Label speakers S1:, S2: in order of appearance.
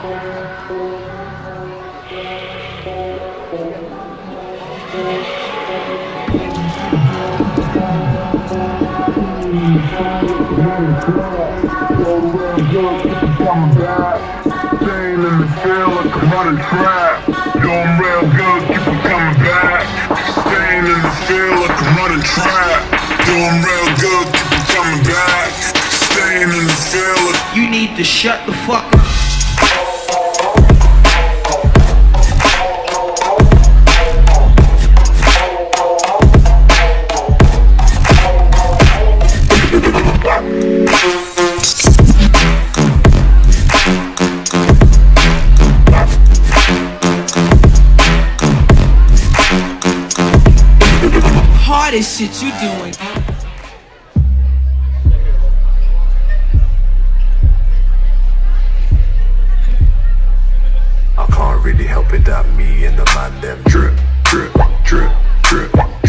S1: Coming back, staying in the field like a running trap. Doing real good, keep it coming back. Staying in the field like a running trap. Doing real good, keep it coming back. Staying in the field like
S2: You need to shut the fuck up. Hardest shit you doing.
S3: I can't really help it that me and the man them drip, drip, drip, drip.